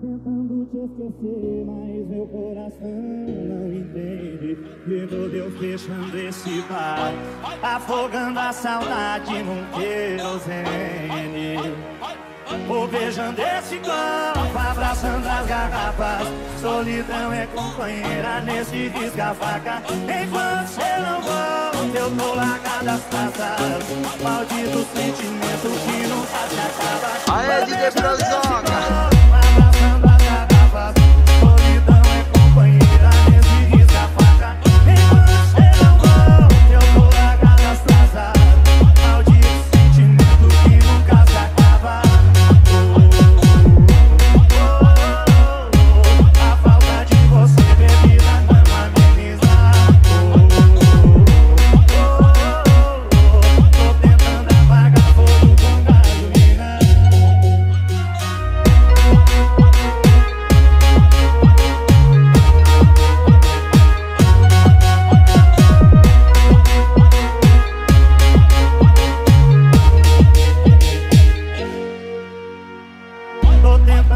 tentando te esquecer, mas meu coração não entende. Vivo Deus fechando esse bar, afogando a saudade num querosene. Vou beijando esse copo, abraçando as garrafas. Solidão é companheira nesse risca-faca. Enquanto você não volta, eu tô largado as taças. Maldito sentimento que nunca se acaba. Aê, DJ Brozoca!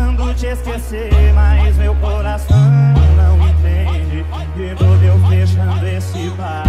Tentando te esquecer, mas meu coração não entende. Vivo eu fechando esse bar,